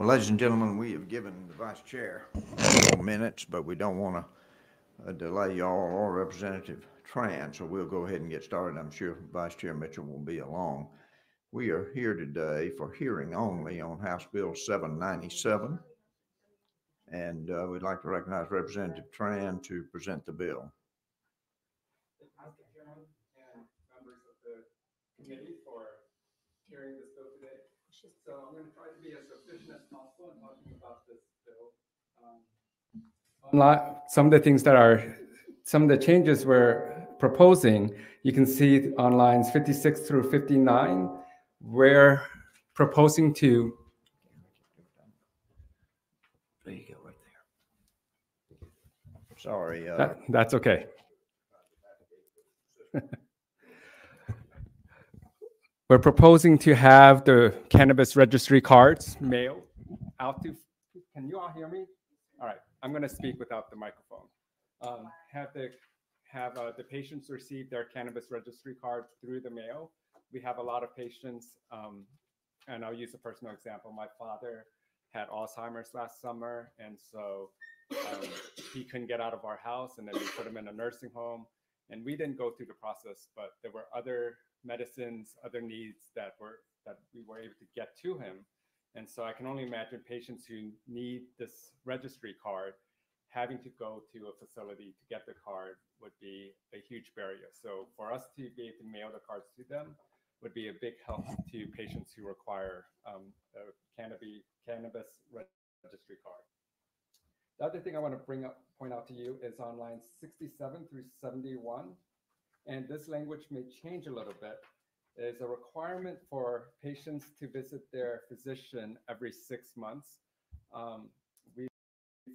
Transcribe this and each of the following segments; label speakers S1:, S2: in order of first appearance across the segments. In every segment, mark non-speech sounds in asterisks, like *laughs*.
S1: Well, ladies and gentlemen, we have given the vice chair minutes, but we don't want to delay y'all or Representative Tran, so we'll go ahead and get started. I'm sure Vice Chair Mitchell will be along. We are here today for hearing only on House Bill 797. And uh, we'd like to recognize Representative Tran to present the bill.
S2: The committee for hearing this bill. So I'm going to try to be as efficient as possible in talking about this bill. Um, Lot, some of the things that are, some of the changes we're proposing, you can see on lines 56 through 59, we're proposing to
S1: There you go, right there. Sorry, uh,
S2: That, that's okay. *laughs* We're proposing to have the cannabis registry cards mailed out to, can you all hear me? All right, I'm going to speak without the microphone. Um, Have the, have uh, the patients receive their cannabis registry cards through the mail. We have a lot of patients, um, and I'll use a personal example. My father had Alzheimer's last summer, and so um, he couldn't get out of our house, and then we put him in a nursing home. And we didn't go through the process, but there were other medicines, other needs that were that we were able to get to him. And so I can only imagine patients who need this registry card having to go to a facility to get the card would be a huge barrier. So for us to be able to mail the cards to them would be a big help to patients who require um, a cannabis, cannabis registry card. The other thing I want to bring up, point out to you is on lines 67 through 71, and this language may change a little bit, is a requirement for patients to visit their physician every six months. Um, we've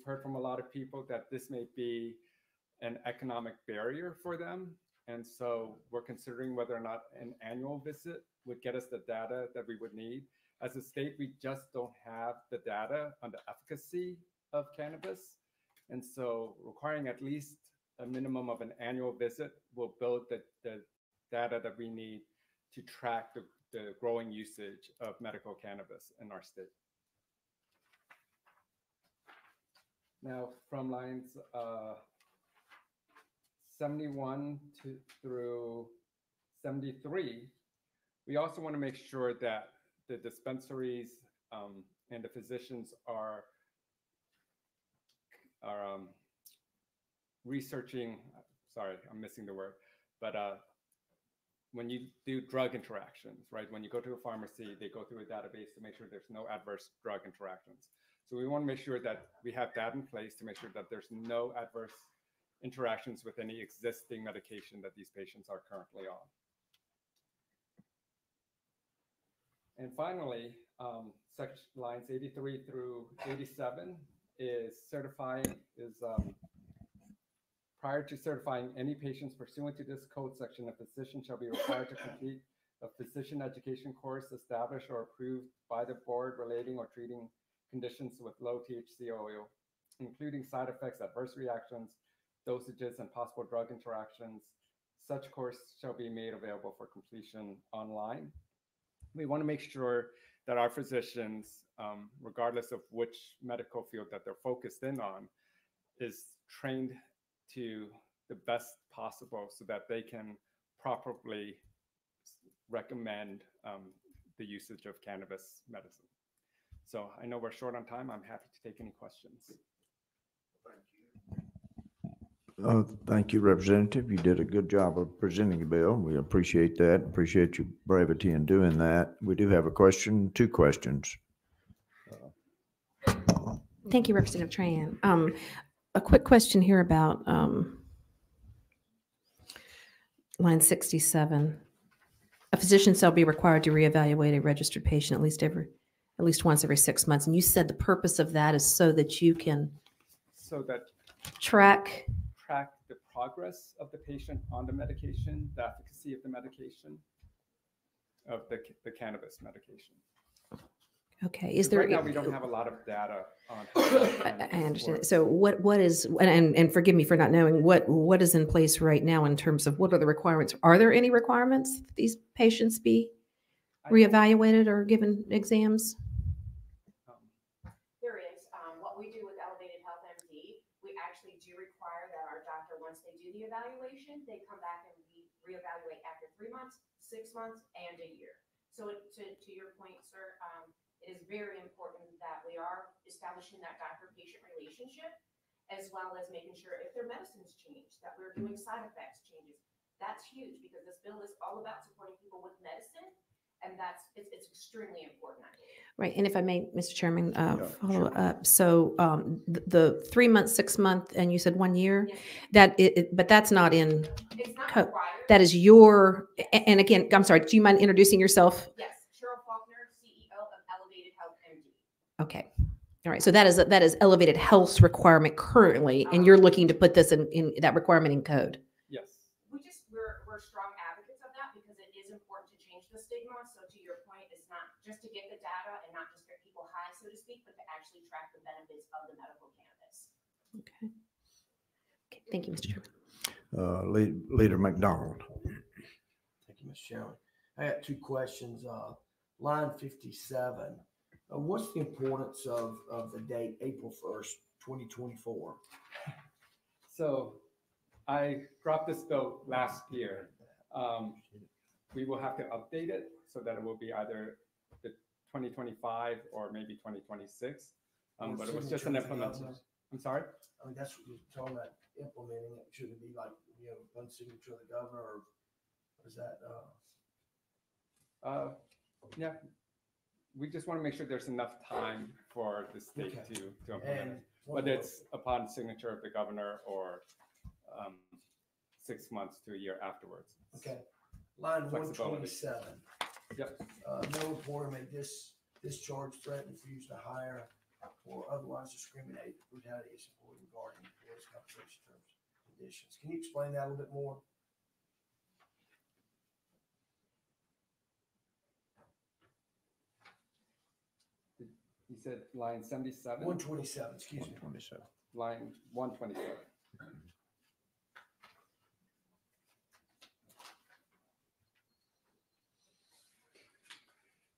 S2: heard from a lot of people that this may be an economic barrier for them. And so we're considering whether or not an annual visit would get us the data that we would need. As a state, we just don't have the data on the efficacy of cannabis. And so requiring at least a minimum of an annual visit will build the, the data that we need to track the, the growing usage of medical cannabis in our state. Now, from lines uh, 71 to, through 73, we also want to make sure that the dispensaries um, and the physicians are are um, researching. Sorry, I'm missing the word, but uh, when you do drug interactions, right? When you go to a pharmacy, they go through a database to make sure there's no adverse drug interactions. So we want to make sure that we have that in place to make sure that there's no adverse interactions with any existing medication that these patients are currently on. And finally, um, section lines 83 through 87 is certifying is um, prior to certifying any patients pursuant to this code section, a physician shall be required to complete a physician education course established or approved by the board relating or treating conditions with low THC oil, including side effects, adverse reactions, dosages, and possible drug interactions. Such course shall be made available for completion online. We want to make sure that our physicians, um, regardless of which medical field that they're focused in on, is trained to the best possible so that they can properly recommend um, the usage of cannabis medicine. So I know we're short on time. I'm happy to take any questions. Thank you.
S1: Uh, thank you, Representative. You did a good job of presenting the bill. We appreciate that. Appreciate your brevity in doing that. We do have a question, two questions.
S3: Thank you, Representative Tran. Um, a quick question here about, um, line sixty-seven. A physician shall be required to reevaluate a registered patient at least every, at least once every six months. And you said the purpose of that is so that you can
S2: So that
S3: track,
S2: track the progress of the patient on the medication, the efficacy of the medication, of the, the cannabis medication.
S3: Okay. Is there?
S2: Right now, we don't have a lot of data on.
S3: I, I understand. So, what what is and, and, forgive me for not knowing what what is in place right now in terms of what are the requirements? Are there any requirements these patients be reevaluated or given exams?
S2: Um.
S4: There is um, what we do with Elevated Health MD. We actually do require that our doctor, once they do the evaluation, they come back and we reevaluate after three months, six months, and a year. So, to, to your point, sir. Um, is very important that we are establishing that doctor-patient relationship as well as making sure if their medicines change, that we're doing side effects changes. That's huge because this bill is all about supporting people with medicine. And that's, it's, it's extremely important.
S3: Right, and if I may, Mr. Chairman, uh,
S1: Yeah,
S3: follow
S1: sure.
S3: up. So um, th- the three month, six month, and you said one year?
S4: Yes.
S3: That, it- it- but that's not in,
S4: It's not
S3: Co-
S4: required.
S3: that is your, and again, I'm sorry, do you mind introducing yourself?
S4: Yes, Cheryl Faulkner, CEO of Elevated Health MD.
S3: Okay. All right, so that is, that is elevated health requirement currently, and you're looking to put this in, in that requirement in code?
S2: Yes.
S4: We just, we're, we're strong advocates of that because it is important to change the stigma. So to your point, it's not just to get the data and not just get people high, so to speak, but to actually track the benefits of the medical cannabis.
S3: Okay. Okay, Thank you, Mr. Chairman.
S1: Uh, Lead- Leader McDonald.
S5: Thank you, Mr. Chairman. I got two questions. Uh, line fifty-seven. Uh, what's the importance of, of the date, April first, twenty twenty-four?
S2: So I dropped this bill last year. Um, we will have to update it so that it will be either the 2025 or maybe 2026. Um, but it was just an implementation. I'm sorry?
S5: I mean, that's what you're talking about implementing it. Should it be like, you know, one signature of the governor or is that, uh,
S2: Uh, yeah. We just want to make sure there's enough time for the state
S5: Okay.
S2: to, to implement
S5: and
S2: it.
S5: one
S2: Whether
S5: more.
S2: it's upon signature of the governor or um, six months to a year afterwards.
S5: Okay, line one
S2: Flexibility.
S5: twenty-seven.
S2: Yep.
S5: Uh, no reporter may dis, discharge, threaten, refuse to hire, or otherwise discriminate, retaliate employee regarding employees' compensation terms and conditions. Can you explain that a little bit more?
S2: You said line 77?
S5: One twenty-seven, excuse me.
S1: 127.
S2: line one twenty-seven.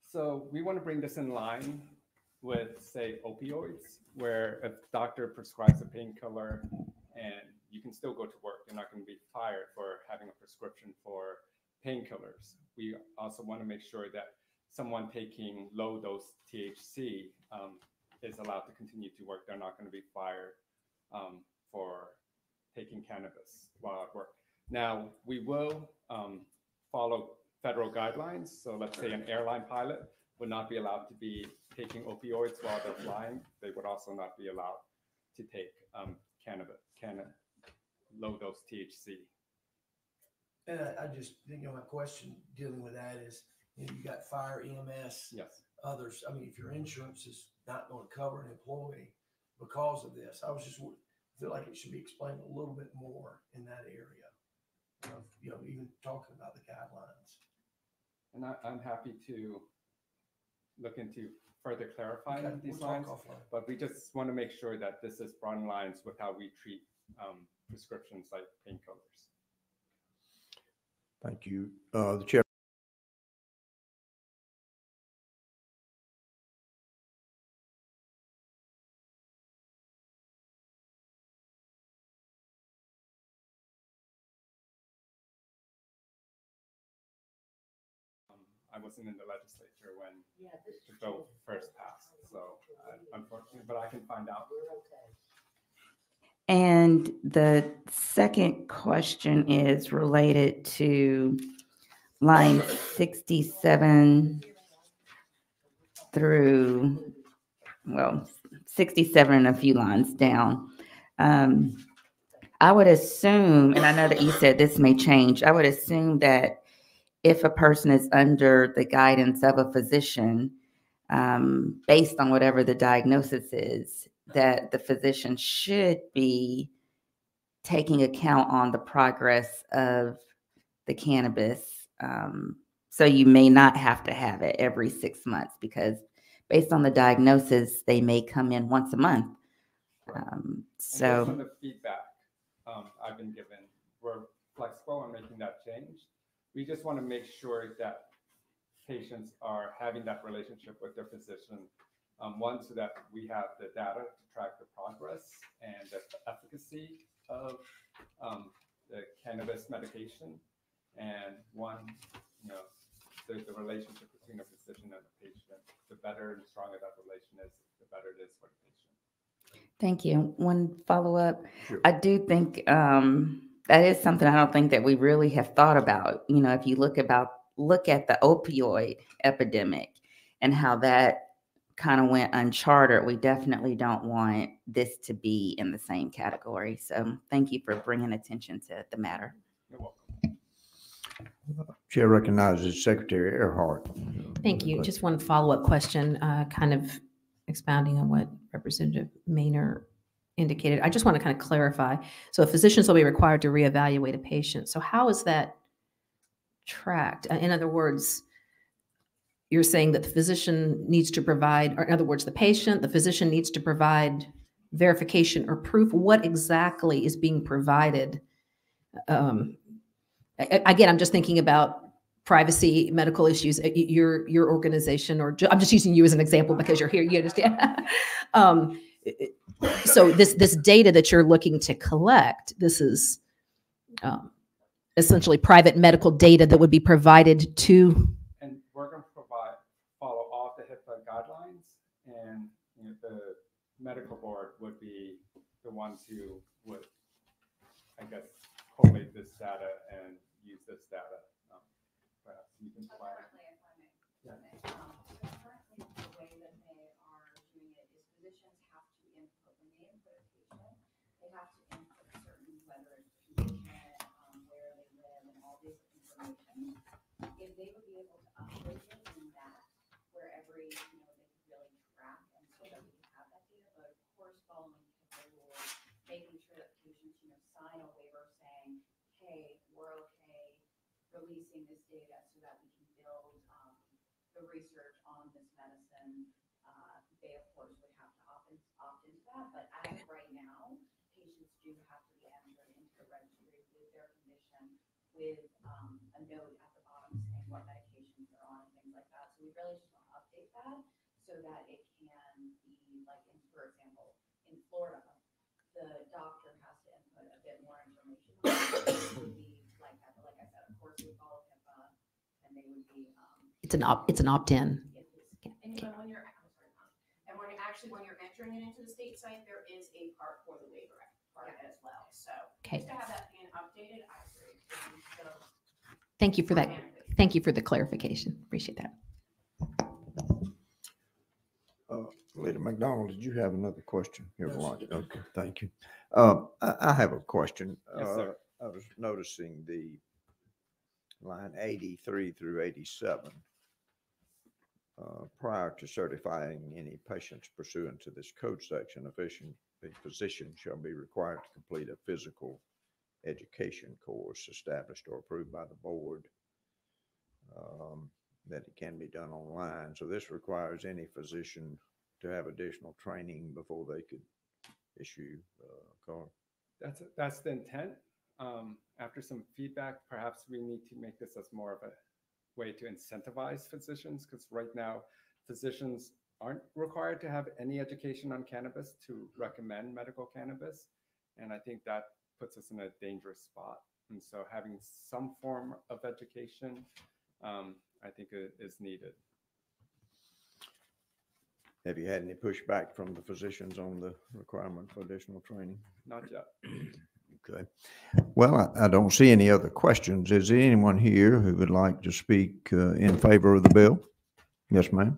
S2: So we want to bring this in line with, say, opioids, where a doctor prescribes a painkiller and you can still go to work. You're not going to be fired for having a prescription for painkillers. We also want to make sure that someone taking low dose THC um, is allowed to continue to work. They're not going to be fired um, for taking cannabis while at work. Now, we will um, follow federal guidelines. So let's say an airline pilot would not be allowed to be taking opioids while they're flying. They would also not be allowed to take um, cannabis, canna, low dose THC.
S5: And I, I just, you know, my question dealing with that is, you know, you got fire EMS,
S2: Yes.
S5: others. I mean, if your insurance is not going to cover an employee because of this, I was just, wo- feel like it should be explained a little bit more in that area. Of, you know, even talking about the guidelines.
S2: And I, I'm happy to look into further clarifying
S5: Okay,
S2: these
S5: we'll talk
S2: lines.
S5: offline.
S2: But we just want to make sure that this is brought in lines with how we treat um, prescriptions like painkillers.
S1: Thank you. Uh, The chair.
S2: I wasn't in the legislature when the bill first passed, so uh, unfortunately, but I can find out.
S6: And the second question is related to line 67 through, well, 67 and a few lines down. Um, I would assume, and I know that you said this may change, I would assume that if a person is under the guidance of a physician, um, based on whatever the diagnosis is, that the physician should be taking account on the progress of the cannabis. Um, so you may not have to have it every six months because based on the diagnosis, they may come in once a month. Um, so.
S2: the feedback um, I've been given, we're flexible in making that change. We just want to make sure that patients are having that relationship with their physician Um, one, so that we have the data to track the progress and the efficacy of um, the cannabis medication. And one, you know, the, the relationship between a physician and a patient, the better and stronger that relation is, the better it is for the patient.
S6: Thank you. One follow-up.
S1: Sure.
S6: I do think um, that is something I don't think that we really have thought about. You know, if you look about look at the opioid epidemic and how that kind of went uncharted, we definitely don't want this to be in the same category. So thank you for bringing attention to the matter.
S2: You're welcome.
S1: Chair recognizes Secretary Ehrhart.
S3: Thank you. Just one follow-up question, uh, kind of expounding on what Representative Mainor indicated. I just want to kind of clarify. So physicians will be required to reevaluate a patient. So how is that tracked? Uh, In other words, you're saying that the physician needs to provide, or in other words, the patient, the physician needs to provide verification or proof. What exactly is being provided? Um, a- a- Again, I'm just thinking about privacy, medical issues, uh, your, your organization, or I'm just using you as an example because you're here, you understand? *laughs* Um, So this, this data that you're looking to collect, this is um, essentially private medical data that would be provided to,
S2: And we're going to provide, follow all the HIPAA guidelines and, you know, the medical board would be the ones who would, I guess, collate this data and use this data. Um, Perhaps you can provide.
S4: Currently, if I may, if I may, um, so currently, the way that they are doing it is physicians have to input, when they input a patient, they have to input certain, whether it's patient, um, where they live and all this information. If they would be able to update it in that, where every, you know, they could really track and so that we can have that data, but of course, following HIPAA rules, making sure that patients, you know, sign a waiver saying, hey, we're okay releasing this data so that we can build, um, the research on this medicine. Uh, they of course would have to opt in, opt into that, but as of right now, patients do have to be entered into the registry with their condition with, um, a note at the bottom saying what medications they're on and things like that. So we really just want to update that so that it can be like, in, for example, in Florida, the doctor has to input a bit more information. *coughs* It would be like that, but like I said, of course, we follow HIPAA and they would be, um,
S3: it's an opt, it's an opt-in.
S4: it is- And you know, when you're, I'm sorry, Mom. and when you're actually, when you're entering it into the state site, there is a part for the waiver part as well, so.
S3: Okay.
S4: Just to have that being updated, I agree.
S3: Thank you for that. Thank you for the clarification. Appreciate that.
S1: Uh, Lady McDonald, did you have another question? You have
S5: No,
S1: one?
S5: sir.
S1: Okay, thank you. Uh, I, I have a question.
S2: Yes, sir.
S1: Uh, I was noticing the line eighty-three through eighty-seven. Uh, prior to certifying any patients pursuant to this code section, a physician, physician shall be required to complete a physical education course established or approved by the board. Um, that it can be done online. So this requires any physician to have additional training before they could issue uh, a card.
S2: That's, that's the intent. Um, after some feedback, perhaps we need to make this as more of a way to incentivize physicians, because right now, physicians aren't required to have any education on cannabis to recommend medical cannabis. And I think that puts us in a dangerous spot. And so having some form of education, um, I think is needed.
S1: Have you had any pushback from the physicians on the requirement for additional training?
S2: Not yet. *clears throat*
S1: Okay. Well, I, I don't see any other questions. Is there anyone here who would like to speak uh, in favor of the bill? Yes, ma'am.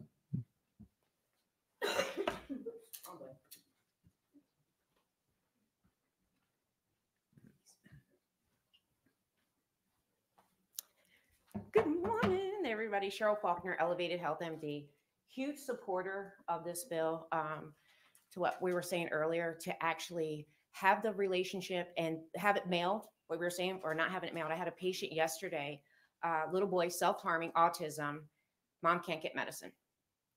S4: Good morning, everybody. Cheryl Faulkner, Elevated Health MD. Huge supporter of this bill. Um, to what we were saying earlier, to actually have the relationship and have it mailed, what we were saying, or not having it mailed. I had a patient yesterday, uh, little boy, self-harming, autism. Mom can't get medicine.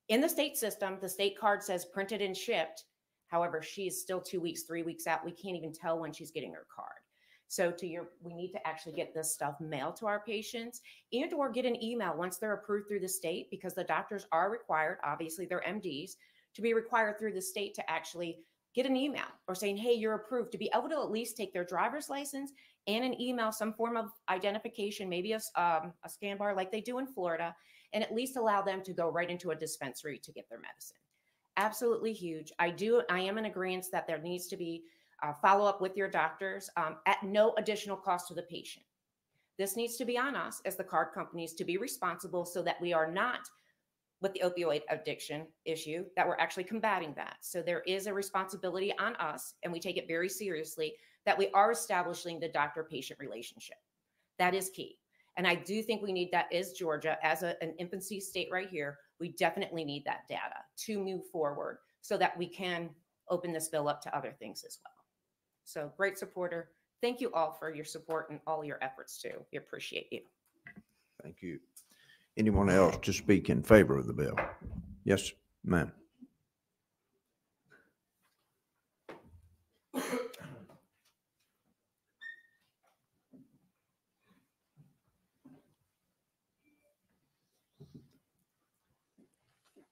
S4: In the state system, the state card says printed and shipped. However, she's still two weeks, three weeks out. We can't even tell when she's getting her card. So to your, we need to actually get this stuff mailed to our patients and or get an email once they're approved through the state because the doctors are required, obviously they're MDs, to be required through the state to actually get an email or saying, hey, you're approved, to be able to at least take their driver's license and an email, some form of identification, maybe a, um, a scan bar like they do in Florida, and at least allow them to go right into a dispensary to get their medicine. Absolutely huge. I do, I am in agreement that there needs to be uh, follow up with your doctors um, at no additional cost to the patient. This needs to be on us as the card companies to be responsible so that we are not with the opioid addiction issue, that we're actually combating that. So there is a responsibility on us, and we take it very seriously, that we are establishing the doctor patient relationship. That is key. And I do think we need that as Georgia, as a- an infancy state right here. We definitely need that data to move forward so that we can open this bill up to other things as well. So great supporter. Thank you all for your support and all your efforts too. We appreciate you.
S1: Thank you. Anyone else to speak in favor of the bill? Yes, ma'am.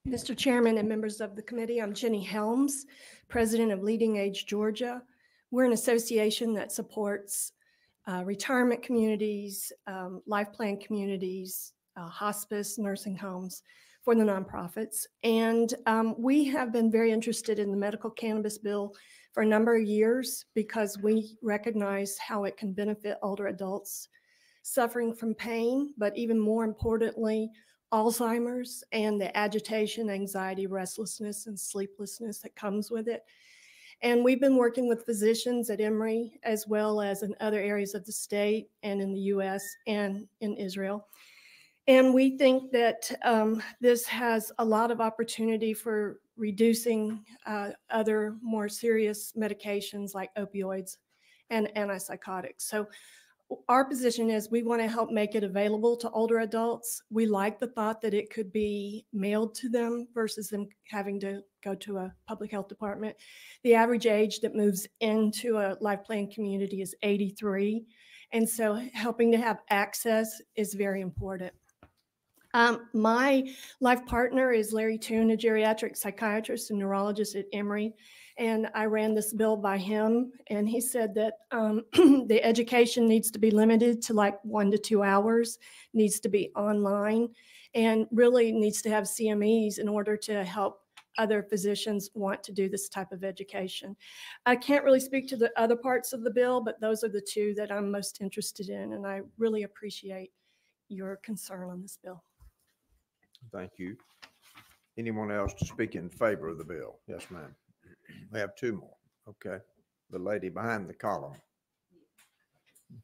S7: Mr. Chairman and members of the committee, I'm Ginny Helms, President of Leading Age Georgia. We're an association that supports uh, retirement communities, um, life plan communities, uh, hospice, nursing homes for the nonprofits. And um, we have been very interested in the medical cannabis bill for a number of years because we recognize how it can benefit older adults suffering from pain, but even more importantly, Alzheimer's and the agitation, anxiety, restlessness, and sleeplessness that comes with it. And we've been working with physicians at Emory as well as in other areas of the state and in the US and in Israel. And we think that um, this has a lot of opportunity for reducing uh, other more serious medications like opioids and antipsychotics. So our position is we want to help make it available to older adults. We like the thought that it could be mailed to them versus them having to go to a public health department. The average age that moves into a life plan community is 83. And so helping to have access is very important. Um, my life partner is Larry Tune, a geriatric psychiatrist and neurologist at Emory and I ran this bill by him, and he said that um, *clears throat* the education needs to be limited to like one to two hours, needs to be online, and really needs to have CMEs in order to help other physicians want to do this type of education. I can't really speak to the other parts of the bill, but those are the two that I'm most interested in, and I really appreciate your concern on this bill.
S1: Thank you. Anyone else to speak in favor of the bill? Yes, ma'am. We have two more. Okay. The lady behind the column.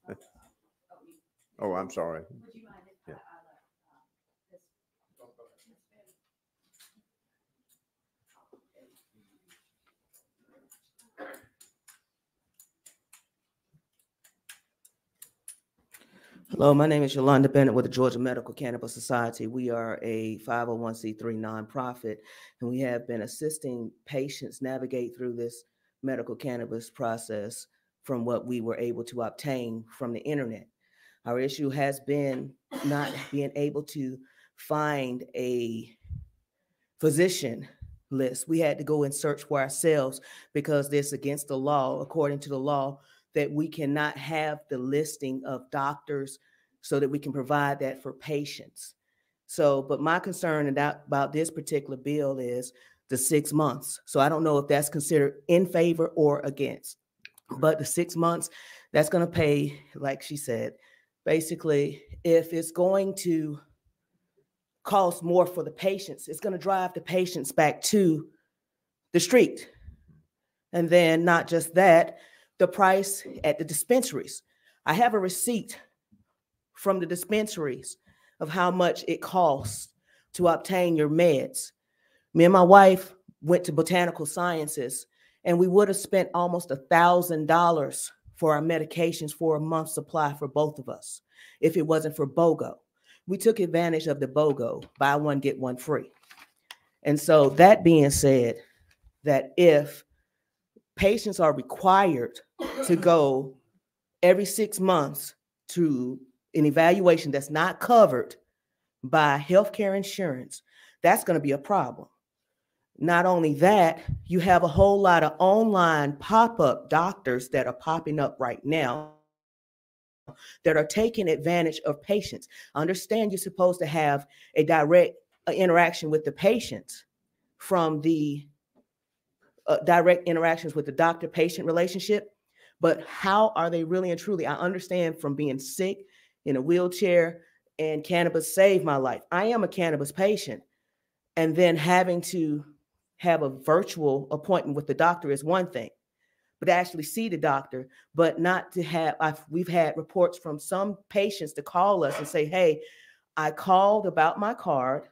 S1: *laughs* Oh, I'm sorry. Yeah.
S8: Hello, my name is Yolanda Bennett with the Georgia Medical Cannabis Society. We are a 501c3 nonprofit, and we have been assisting patients navigate through this medical cannabis process from what we were able to obtain from the internet. Our issue has been not being able to find a physician list. We had to go and search for ourselves because this against the law, according to the law, that we cannot have the listing of doctors so that we can provide that for patients. So, but my concern about, this particular bill is the six months. So I don't know if that's considered in favor or against. But the six months, that's going to pay, like she said, basically, if it's going to cost more for the patients, it's going to drive the patients back to the street. And then not just that, the price at the dispensaries. I have a receipt from the dispensaries of how much it costs to obtain your meds. Me and my wife went to botanical sciences and we would have spent almost a thousand dollars for our medications for a month supply for both of us if it wasn't for BOGO. We took advantage of the BOGO, buy one, get one free. And so that being said, that if patients are required to go every six months to an evaluation that's not covered by healthcare insurance, that's going to be a problem. Not only that, you have a whole lot of online pop-up doctors that are popping up right now that are taking advantage of patients. Understand you're supposed to have a direct uh, interaction with the patients from the uh, direct interactions with the doctor-patient relationship. But how are they really and truly? I understand from being sick in a wheelchair and cannabis saved my life. I am a cannabis patient. And then having to have a virtual appointment with the doctor is one thing, but actually see the doctor, but not to have, I've, we've had reports from some patients to call us and say, hey, I called about my card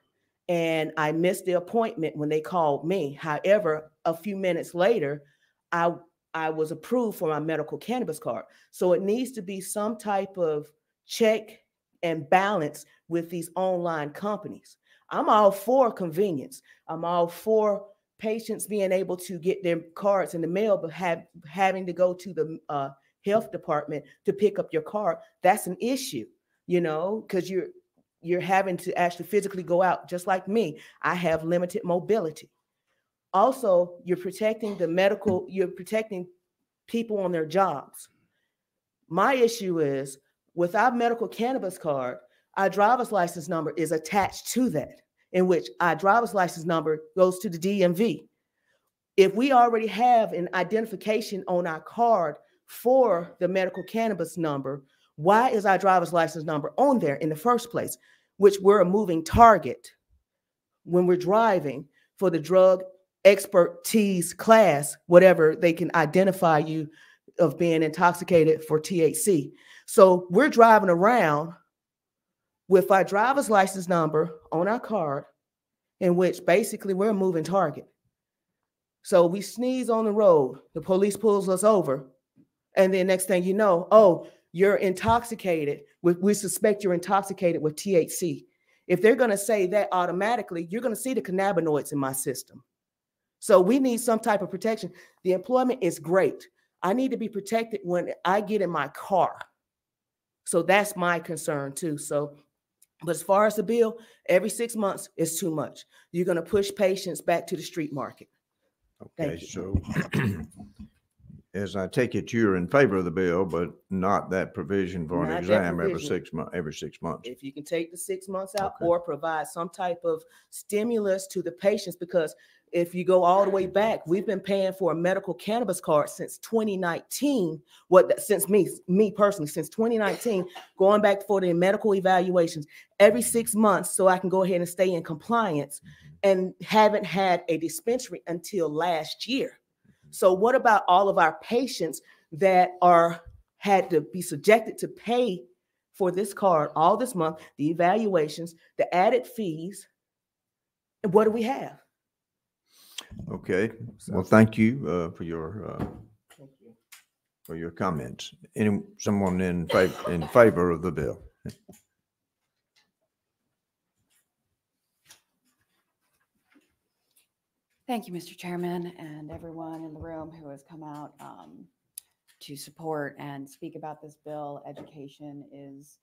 S8: and I missed the appointment when they called me. However, a few minutes later, I I was approved for my medical cannabis card. So it needs to be some type of check and balance with these online companies. I'm all for convenience. I'm all for patients being able to get their cards in the mail, but have having to go to the uh, health department to pick up your card. That's an issue, you know, because you're you're having to actually physically go out. Just like me, I have limited mobility. Also, you're protecting the medical. You're protecting people on their jobs. My issue is with our medical cannabis card, our driver's license number is attached to that in which our driver's license number goes to the DMV. If we already have an identification on our card for the medical cannabis number, why is our driver's license number on there in the first place? Which we're a moving target when we're driving for the drug expertise class, whatever they can identify you of being intoxicated for THC. So we're driving around with our driver's license number on our card, in which basically we're a moving target. So we sneeze on the road, the police pulls us over, and then next thing you know, oh, you're intoxicated. With, we suspect you're intoxicated with THC. If they're going to say that automatically, you're going to see the cannabinoids in my system. So we need some type of protection. The employment is great. I need to be protected when I get in my car. So that's my concern too. So but as far as the bill, every six months is too much. You're going to push patients back to the street market.
S1: Okay,
S8: Thank you.
S1: so *clears throat* *clears throat* as I take it, you're in favor of the bill, but not that provision for an
S8: Not that
S1: exam every
S8: provision.
S1: six months, every six months.
S8: If you can take the six months out
S1: Okay.
S8: or provide some type of stimulus to the patients, because if you go all the way back, we've been paying for a medical cannabis card since 2019. What since me, me personally, since 2019, going back for the medical evaluations every six months, so I can go ahead and stay in compliance, mm-hmm. and haven't had a dispensary until last year. So what about all of our patients that are had to be subjected to pay for this card all this month, the evaluations, the added fees? And what do we have?
S1: Okay, well, thank you uh, for your, uh, for your comments. Any, someone in favor, in favor of the bill? *laughs*
S9: Thank you, Mr. Chairman, and everyone in the room who has come out um, to support and speak about this bill. Education is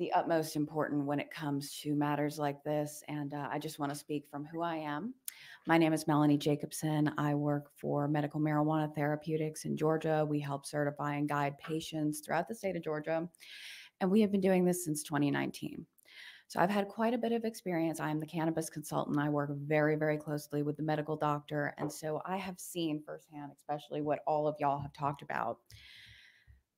S9: the utmost important when it comes to matters like this. And uh, I just want to speak from who I am. My name is Melanie Jacobson. I work for Medical Marijuana Therapeutics in Georgia. We help certify and guide patients throughout the state of Georgia. And we have been doing this since 2019. So I've had quite a bit of experience. I'm the cannabis consultant. I work very, very closely with the medical doctor. And so I have seen firsthand, especially what all of y'all have talked about,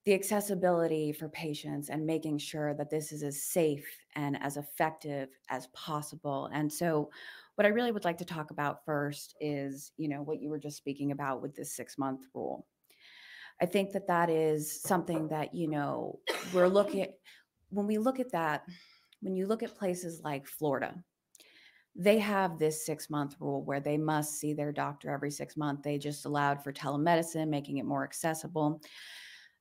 S9: the accessibility for patients and making sure that this is as safe and as effective as possible. And so what I really would like to talk about first is, you know, what you were just speaking about with this six month rule. I think that that is something that, you know, we're looking when we look at that, when you look at places like Florida, they have this six month rule where they must see their doctor every six months. They just allowed for telemedicine, making it more accessible.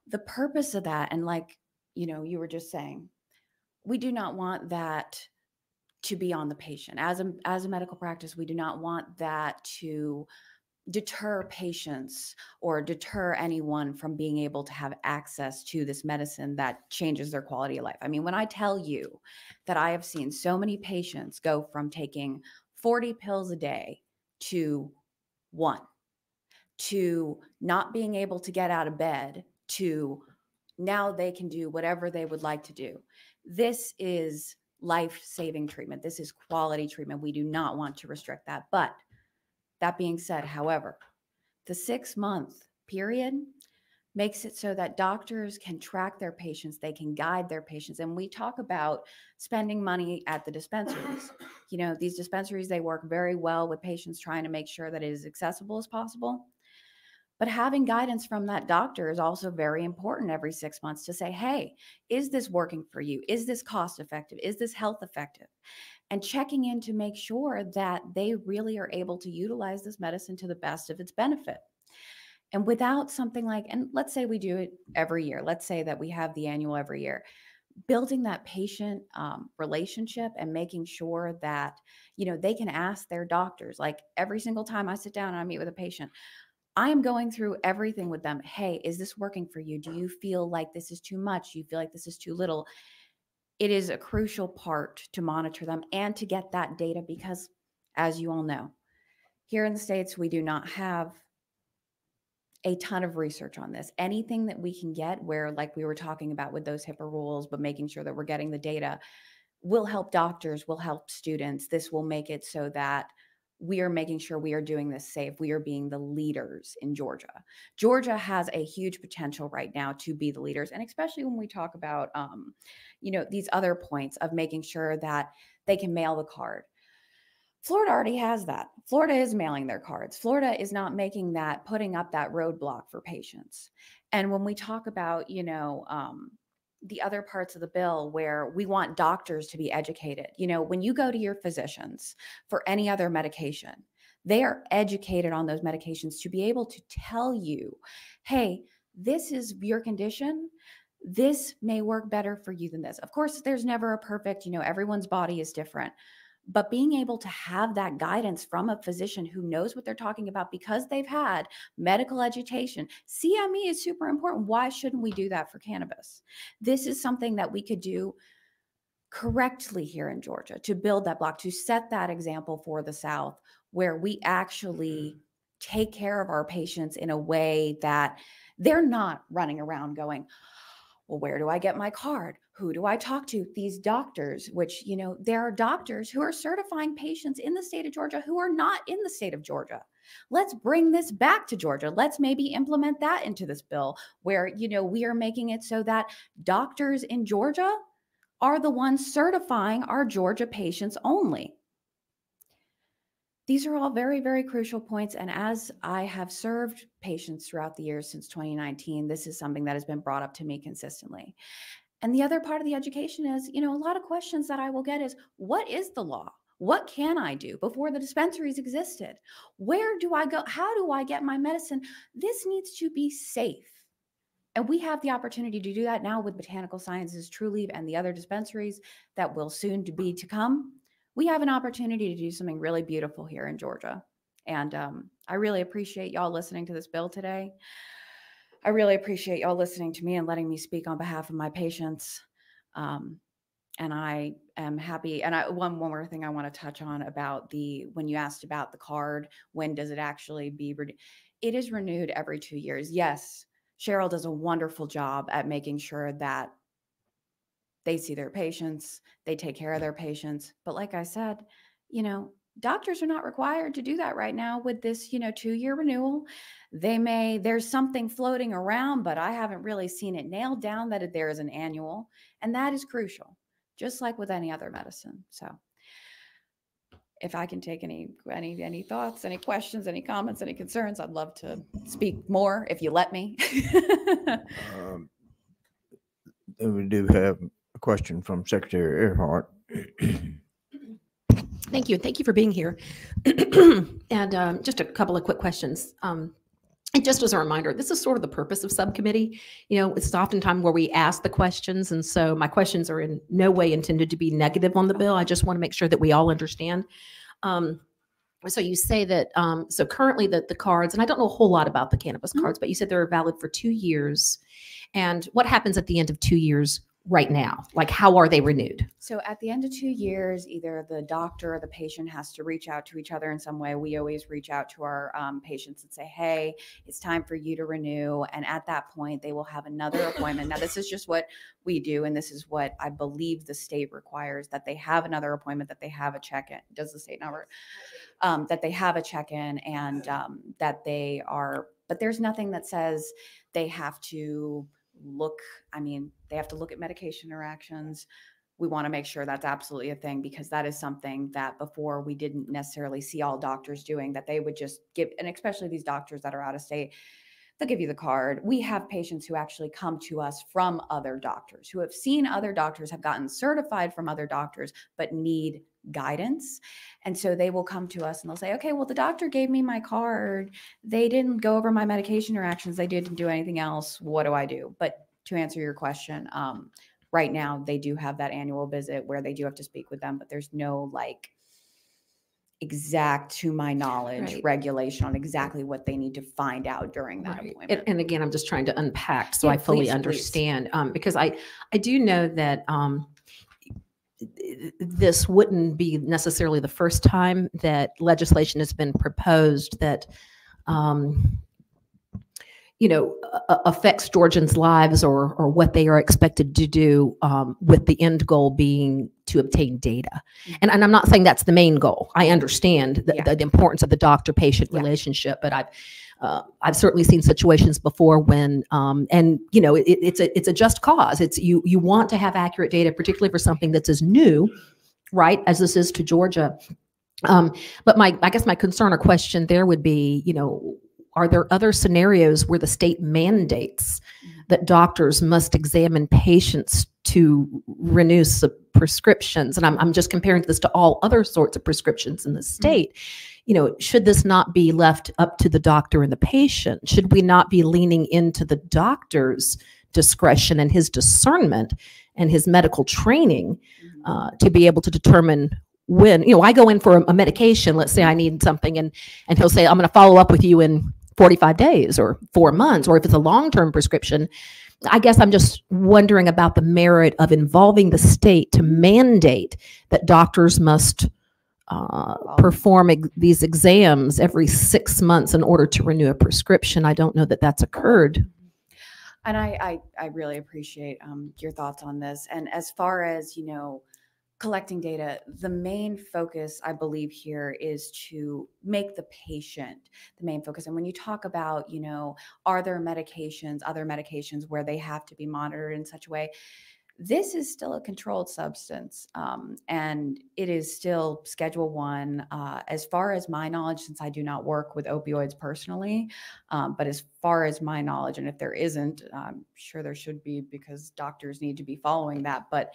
S9: The purpose of that, and like, you know, you were just saying, we do not want that to be on the patient. As a, as a medical practice, we do not want that to deter patients or deter anyone from being able to have access to this medicine that changes their quality of life. I mean, when I tell you that I have seen so many patients go from taking 40 pills a day to one, to not being able to get out of bed, to now they can do whatever they would like to do. This is life saving treatment. This is quality treatment. We do not want to restrict that. But that being said, however, the six month period makes it so that doctors can track their patients, they can guide their patients. And we talk about spending money at the dispensaries. *coughs* You know, these dispensaries, they work very well with patients trying to make sure that it is accessible as possible. But having guidance from that doctor is also very important every six months to say, hey, is this working for you? Is this cost effective? Is this health effective? And checking in to make sure that they really are able to utilize this medicine to the best of its benefit. And without something like, and let's say we do it every year, let's say that we have the annual every year, building that patient um, relationship and making sure that, you know, they can ask their doctors, like every single time I sit down and I meet with a patient, I am going through everything with them. Hey, is this working for you? Do you feel like this is too much? Do you feel like this is too little? It is a crucial part to monitor them and to get that data because, as you all know, here in the States, we do not have a ton of research on this. Anything that we can get where, like we were talking about with those HIPAA rules, but making sure that we're getting the data will help doctors, will help students. This will make it so that we are making sure we are doing this safe. We are being the leaders in Georgia. Georgia has a huge potential right now to be the leaders, and especially when we talk about, um, you know, these other points of making sure that they can mail the card. Florida already has that. Florida is mailing their cards. Florida is not making that, putting up that roadblock for patients. And when we talk about, you know, um, the other parts of the bill where we want doctors to be educated, you know, when you go to your physicians for any other medication, they are educated on those medications to be able to tell you, hey, this is your condition this may work better for you than this. Of course, there's never a perfect, you know, everyone's body is different but being able to have that guidance from a physician who knows what they're talking about because they've had medical education cme is super important. Why shouldn't we do that for cannabis? This is something that we could do correctly here in georgia to build that block to set that example for the south where we actually mm. take care of our patients in a way that they're not running around going well where do i get my card who do I talk to? These doctors, which, you know, there are doctors who are certifying patients in the state of Georgia who are not in the state of Georgia. Let's bring this back to Georgia. Let's maybe implement that into this bill where, you know, we are making it so that doctors in Georgia are the ones certifying our Georgia patients only. These are all very, very crucial points. And as I have served patients throughout the years since 2019, this is something that has been brought up to me consistently. And the other part of the education is, you know, a lot of questions that I will get is what is the law? What can I do before the dispensaries existed? Where do I go? How do I get my medicine? This needs to be safe. And we have the opportunity to do that now with Botanical Sciences, Trulieve, and the other dispensaries that will soon be to come. We have an opportunity to do something really beautiful here in Georgia. And um, I really appreciate y'all listening to this bill today. I really appreciate y'all listening to me and letting me speak on behalf of my patients. Um, and I am happy. And I, one, one more thing I want to touch on about the when you asked about the card, when does it actually be? Re- it is renewed every two years. Yes, Cheryl does a wonderful job at making sure that they see their patients, they take care of their patients. But like I said, you know, doctors are not required to do that right now with this you know two year renewal. They may there's something floating around but i haven't really seen it nailed down that there is an annual and that is crucial just like with any other medicine. So if i can take any any any thoughts any questions any comments any concerns i'd love to speak more if you let me.
S1: Um, We do have a question from Secretary Ehrhart. *clears throat*
S3: Thank you. Thank you for being here. *clears throat* and um, just a couple of quick questions. Um, and just as a reminder, this is sort of the purpose of subcommittee. You know, it's oftentimes where we ask the questions. And so my questions are in no way intended to be negative on the bill. I just want to make sure that we all understand. Um, so you say that, um, so currently the, the cards, and I don't know a whole lot about the cannabis
S9: Mhm.
S3: cards, but you said they're valid for two years. And what happens at the end of two years right now? Like, how are they renewed?
S9: So at the end of two years, either the doctor or the patient has to reach out to each other in some way. We always reach out to our um, patients and say, hey, it's time for you to renew. And at that point, they will have another appointment. Now, this is just what we do. And this is what I believe the state requires that they have another appointment, that they have a check in. Does the state number? Um, that they have a check in and um, that they are, but there's nothing that says they have to look, I mean, they have to look at medication interactions. We want to make sure that's absolutely a thing because that is something that before we didn't necessarily see all doctors doing, that they would just give, and especially these doctors that are out of state, they'll give you the card. We have patients who actually come to us from other doctors who have seen other doctors, have gotten certified from other doctors, but need guidance. And so they will come to us and they'll say, okay, well, the doctor gave me my card. They didn't go over my medication interactions. They didn't do anything else. What do I do? But to answer your question, um, right now they do have that annual visit where they do have to speak with them, but there's no like exact, to my knowledge,
S3: Right.
S9: regulation on exactly what they need to find out during that
S3: Right.
S9: appointment.
S3: And, and again, I'm just trying to unpack so
S9: Yeah,
S3: I fully
S9: please, please.
S3: understand, um, because I, I do know that, um, this wouldn't be necessarily the first time that legislation has been proposed that, um, you know, affects Georgians' lives or, or what they are expected to do, um, with the end goal being to obtain data. And, and I'm not saying that's the main goal. I understand the,
S9: Yeah.
S3: the importance of the doctor-patient
S9: Yeah.
S3: relationship, but I've, uh, I've certainly seen situations before when, um, and you know, it, it's a it's a just cause. It's you you want to have accurate data, particularly for something that's as new, right, as this is to Georgia. Um, but my I guess my concern or question there would be, you know, are there other scenarios where the state mandates that doctors must examine patients to renew prescriptions? And I'm I'm just comparing this to all other sorts of prescriptions in the state you know, should this not be left up to the doctor and the patient? Should we not be leaning into the doctor's discretion and his discernment and his medical training uh, to be able to determine when, you know, I go in for a, a medication, let's say I need something, and, and he'll say, I'm going to follow up with you in 45 days or four months, or if it's a long term prescription. I guess I'm just wondering about the merit of involving the state to mandate that doctors must uh, perform ex- these exams every six months in order to renew a prescription. I don't know that that's occurred.
S9: And I, I, I really appreciate um, your thoughts on this. And as far as, you know, collecting data, the main focus, I believe, here is to make the patient the main focus. And when you talk about, you know, are there medications, other medications where they have to be monitored in such a way? This is still a controlled substance, um, and it is still Schedule One. Uh, as far as my knowledge, since I do not work with opioids personally, um, but as far as my knowledge, and if there isn't, I'm sure there should be because doctors need to be following that. But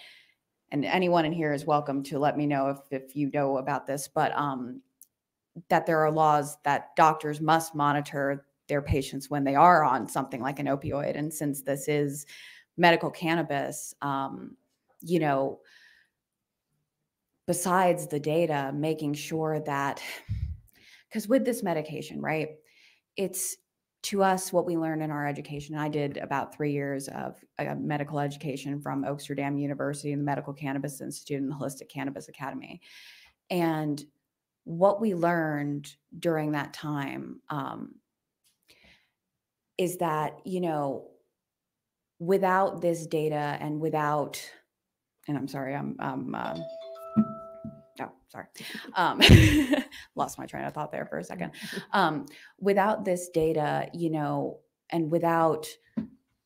S9: and anyone in here is welcome to let me know if if you know about this. But um, that there are laws that doctors must monitor their patients when they are on something like an opioid, and since this is medical cannabis, um, you know, besides the data, making sure that because with this medication, right, it's to us what we learned in our education. I did about three years of uh, medical education from Oaksterdam University and the Medical Cannabis Institute and the Holistic Cannabis Academy. And what we learned during that time um, is that, you know, without this data and without, and I'm sorry, I'm, I'm, um, oh, sorry, um, *laughs* lost my train of thought there for a second. *laughs* Um, without this data, you know, and without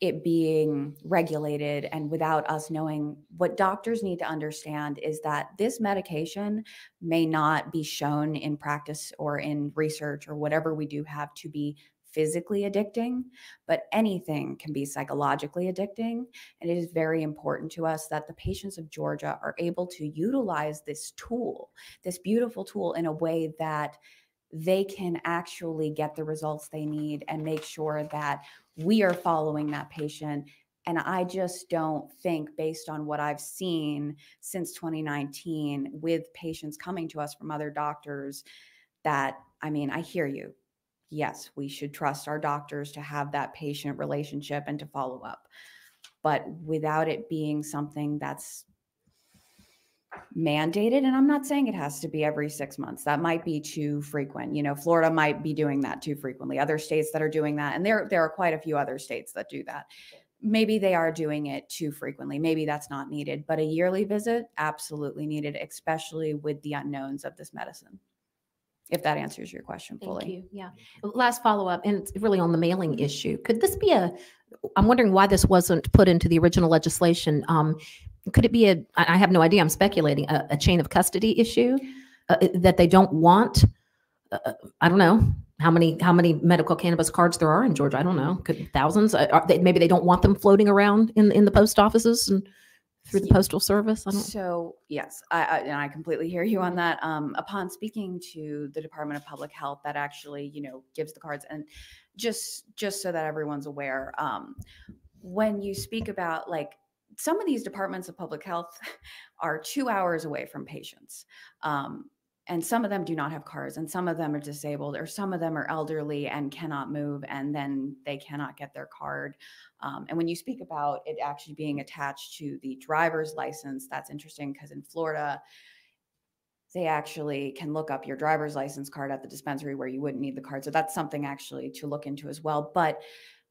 S9: it being regulated and without us knowing what doctors need to understand is that this medication may not be shown in practice or in research or whatever we do have to be physically addicting, but anything can be psychologically addicting. And it is very important to us that the patients of Georgia are able to utilize this tool, this beautiful tool, in a way that they can actually get the results they need and make sure that we are following that patient. And I just don't think, based on what I've seen since 2019 with patients coming to us from other doctors, that I mean, I hear you yes, we should trust our doctors to have that patient relationship and to follow up. but without it being something that's mandated and i'm not saying it has to be every six months that might be too frequent. You know florida might be doing that too frequently other states that are doing that and there there are quite a few other states that do that. Maybe they are doing it too frequently maybe that's not needed but a yearly visit absolutely needed especially with the unknowns of this medicine if that answers your question fully
S3: Thank you. Yeah. Last follow-up, and it's really on the mailing issue. Could this be a, I'm wondering why this wasn't put into the original legislation. Um, Could it be a? I have no idea, I'm speculating, a, a chain of custody issue? uh, That they don't want? uh, uh, I don't know, how many, how many medical cannabis cards there are in Georgia? I don't know, could thousands? Uh, are they- Maybe they don't want them floating around in, in the post offices and through the postal service? I don't.
S9: So yes, I, I and I completely hear you on that. Um, upon speaking to the Department of Public Health, that actually you know gives the cards, and just just so that everyone's aware, um, when you speak about like some of these departments of public health *laughs* are two hours away from patients. Um, and some of them do not have cars and some of them are disabled or some of them are elderly and cannot move and then they cannot get their card. Um, and when you speak about it actually being attached to the driver's license that's interesting because in florida they actually can look up your driver's license card at the dispensary where you wouldn't need the card. So that's something actually to look into as well. But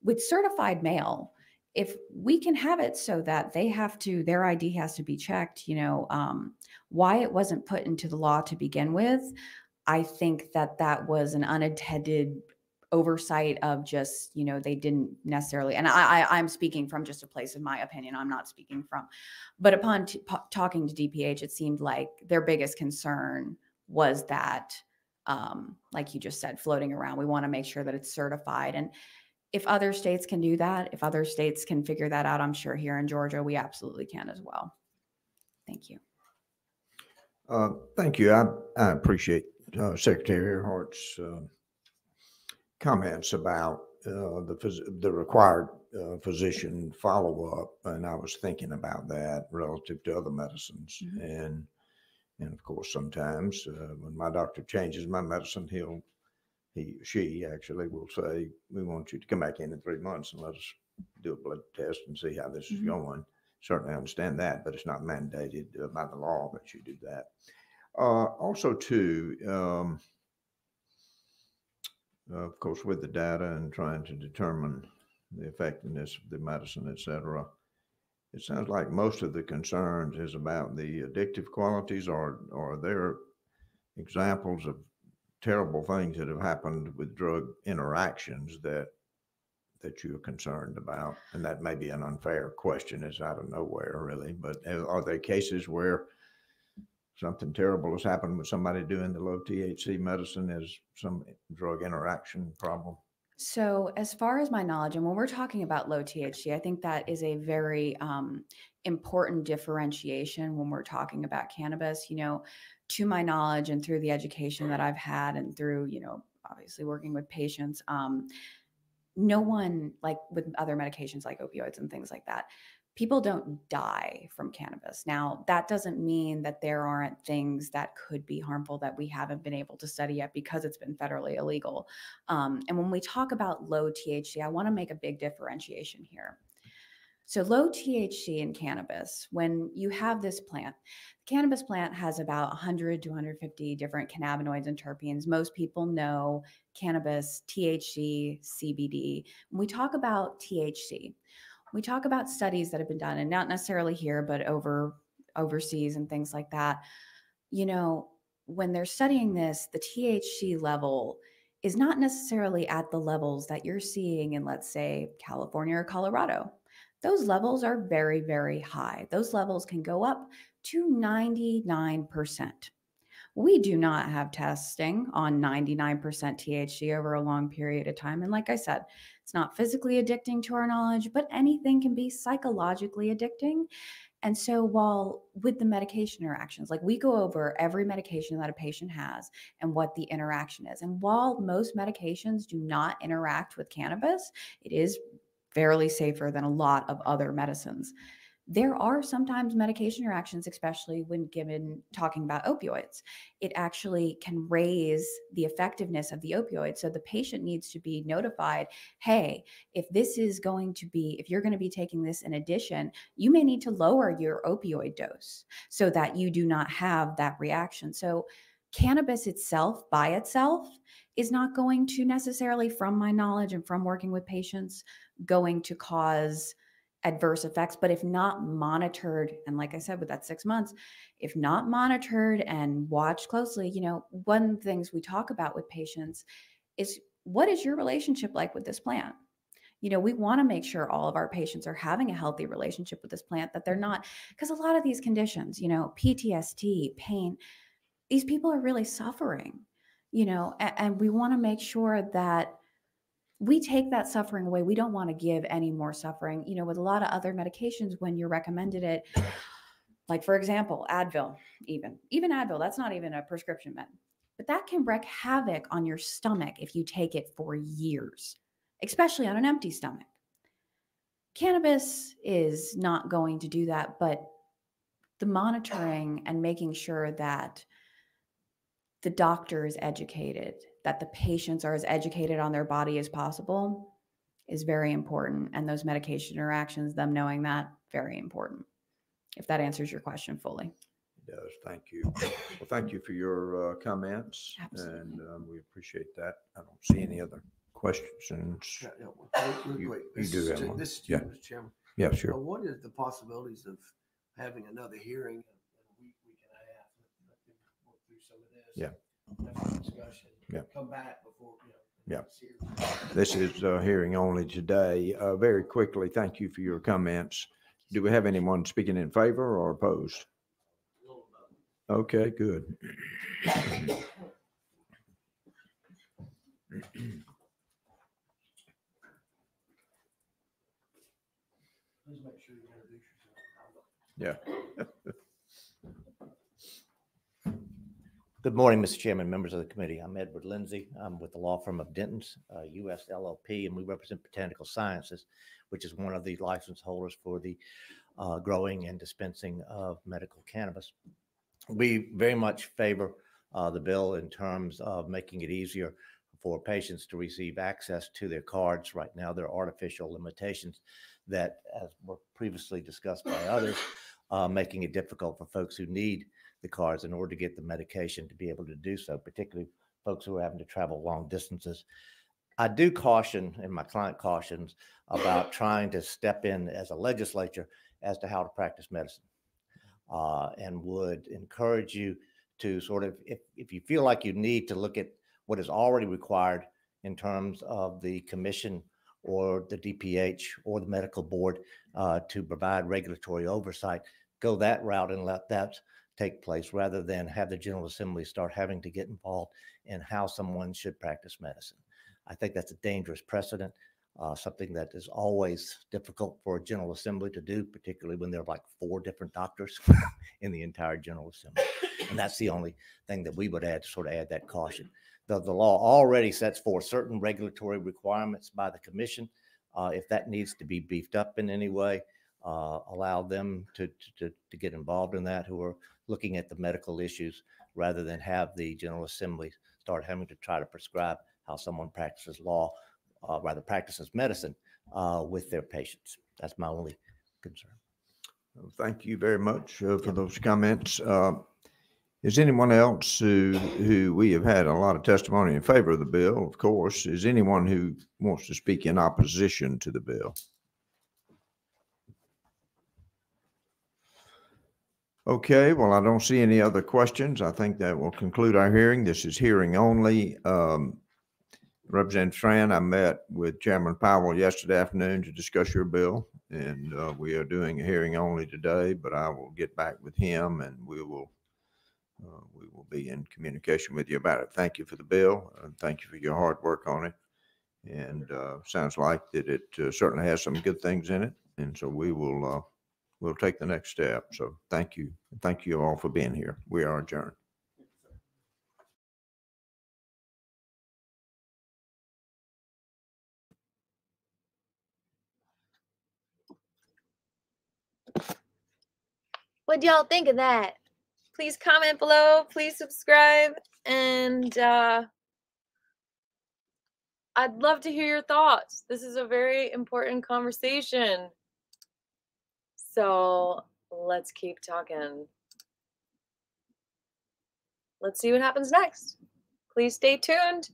S9: with certified mail if we can have it so that they have to their id has to be checked you know um, why it wasn't put into the law to begin with i think that that was an unintended oversight of just you know they didn't necessarily and i, I i'm speaking from just a place of my opinion i'm not speaking from but upon t- po- talking to dph it seemed like their biggest concern was that um, like you just said floating around we want to make sure that it's certified and if other states can do that if other states can figure that out i'm sure here in georgia we absolutely can as well thank you
S1: Uh, Thank you. I, I appreciate uh, Secretary Ehrhart's uh, comments about uh, the, phys- the required uh, physician follow-up. And I was thinking about that relative to other medicines.
S9: Mhm.
S1: And, and of course, sometimes uh, when my doctor changes my medicine, he'll, he, she actually will say, we want you to come back in in three months and let us do a blood test and see how this is
S9: Mhm.
S1: going certainly understand that, but it's not mandated uh, by the law that you do that. Uh, also, too, um, of course, with the data and trying to determine the effectiveness of the medicine, et cetera, it sounds like most of the concerns is about the addictive qualities or, or there examples of terrible things that have happened with drug interactions that that you're concerned about? And that may be an unfair question, it's out of nowhere really, but are are there cases where something terrible has happened with somebody doing the low THC medicine as some drug interaction problem?
S9: So, as far as my knowledge, and when we're talking about low THC, I think that is a very um, important differentiation when we're talking about cannabis. You know, to my knowledge, and through the education that I've had, and through, you know, obviously working with patients, um, no one, like with other medications like opioids and things like that, people don't die from cannabis. Now, that doesn't mean that there aren't things that could be harmful that we haven't been able to study yet because it's been federally illegal. Um, and when we talk about low THC, I want to make a big differentiation here. So, low THC in cannabis, when you have this plant, the cannabis plant has about 100 to 150 different cannabinoids and terpenes. Most people know cannabis, THC, CBD. When we talk about THC, we talk about studies that have been done, and not necessarily here, but over overseas and things like that. You know, when they're studying this, the THC level is not necessarily at the levels that you're seeing in, let's say, California or Colorado. Those levels are very, very high. Those levels can go up to 99%. We do not have testing on 99% THC over a long period of time. And like I said, it's not physically addicting to our knowledge, but anything can be psychologically addicting. And so, while with the medication interactions, like we go over every medication that a patient has and what the interaction is. And while most medications do not interact with cannabis, it is fairly safer than a lot of other medicines. there are sometimes medication interactions, especially when given talking about opioids. It actually can raise the effectiveness of the opioid. So the patient needs to be notified hey, if this is going to be, if you're going to be taking this in addition, you may need to lower your opioid dose so that you do not have that reaction. So cannabis itself by itself is not going to necessarily, from my knowledge and from working with patients, going to cause adverse effects. But if not monitored, and like I said, with that six months, if not monitored and watched closely, you know, one of the things we talk about with patients is what is your relationship like with this plant? You know, we want to make sure all of our patients are having a healthy relationship with this plant, that they're mm-hmm. not, because a lot of these conditions, you know, PTSD, pain, these people are really suffering, you know, and, and we want to make sure that we take that suffering away. We don't want to give any more suffering. You know, with a lot of other medications, when you're recommended it, like for example, Advil, even even Advil, that's not even a prescription med, but that can wreak havoc on your stomach if you take it for years, especially on an empty stomach. Cannabis is not going to do that, but the monitoring and making sure that the doctor is educated, that the patients are as educated on their body as possible is very important. And those medication interactions, them knowing that, very important. If that answers your question fully.
S1: It does. Thank you. Well, thank you for your uh, comments.
S9: Absolutely.
S1: And um, we appreciate that. I don't see any other questions.
S5: Yeah, yeah, well, real
S1: You-
S5: quick,
S1: you
S5: this
S1: do
S5: is
S1: have
S5: to-
S1: one.
S5: This is to
S1: Yeah.
S5: you, Chairman.
S1: Yeah,
S5: Uh. What is the possibilities of having another hearing in a week, week and a half? Let- let them work through some of this,
S1: Yeah.
S5: Have discussion.
S1: Yeah.
S5: Come back before, you know.
S1: Yeah. This is uh, hearing only today. Uh, Very quickly, thank you for your comments. Do we have anyone speaking in favor or opposed? Okay, good.
S5: Please make sure you introduce yourself.
S1: Yeah. *laughs*
S10: Good morning, Mr. Chairman, members of the committee. I'm Edward Lindsay. I'm with the law firm of Dentons, uh, US LLP, and we represent Botanical Sciences, which is one of the license holders for the uh, growing and dispensing of medical cannabis. We very much favor uh, the bill in terms of making it easier for patients to receive access to their cards. Right now, there are artificial limitations that, as were previously discussed by others, uh, making it difficult for folks who need the cars in order to get the medication to be able to do so, particularly folks who are having to travel long distances. I do caution, and my client cautions, about *laughs* trying to step in as a legislature as to how to practice medicine. Uh, and would encourage you to sort of, if, if you feel like you need to look at what is already required in terms of the commission or the DPH or the medical board uh, to provide regulatory oversight, go that route and let that take place rather than have the General Assembly start having to get involved in how someone should practice medicine. I think that's a dangerous precedent, uh, something that is always difficult for a General Assembly to do, particularly when there are like four different doctors *laughs* in the entire General Assembly. And that's the only thing that we would add to sort of add that caution. The, the law already sets forth certain regulatory requirements by the commission. Uh, if that needs to be beefed up in any way, uh, allow them to, to, to get involved in that who are looking at the medical issues rather than have the General Assembly start having to try to prescribe how someone practices law, uh, rather practices medicine uh, with their patients. That's my only concern.
S1: Thank you very much uh, for those comments. Uh, Is anyone else who, who, we have had a lot of testimony in favor of the bill, of course. Is anyone who wants to speak in opposition to the bill? Okay, well, I don't see any other questions. I think that will conclude our hearing. This is hearing only. Um, Representative Tran, I met with Chairman Powell yesterday afternoon to discuss your bill. And uh, we are doing a hearing only today, but I will get back with him and we will, uh, we will be in communication with you about it. Thank you for the bill and thank you for your hard work on it. And uh, sounds like that it uh, certainly has some good things in it. And so we will, uh, we'll take the next step. So thank you. Thank you all for being here. We are adjourned.
S11: what do y'all think of that? Please comment below. Please subscribe. And uh, I'd love to hear your thoughts. This is a very important conversation. So let's keep talking. Let's see what happens next. Please stay tuned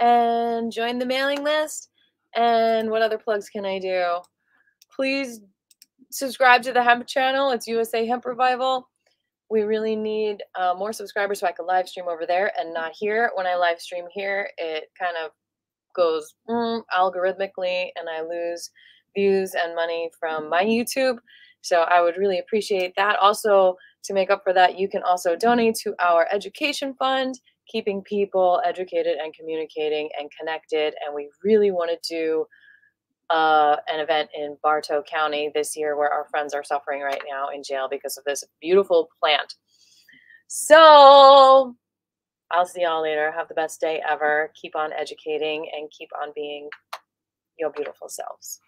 S11: and join the mailing list. And what other plugs can I do? Please subscribe to the hemp channel. It's USA Hemp Revival. We really need uh, more subscribers so I can live stream over there and not here. When I live stream here, it kind of goes mm, algorithmically and I lose views and money from my YouTube. So I would really appreciate that. Also, to make up for that, you can also donate to our education fund, keeping people educated and communicating and connected. And we really want to do uh, an event in Bartow County this year where our friends are suffering right now in jail because of this beautiful plant. So I'll see y'all later. Have the best day ever. Keep on educating and keep on being your beautiful selves.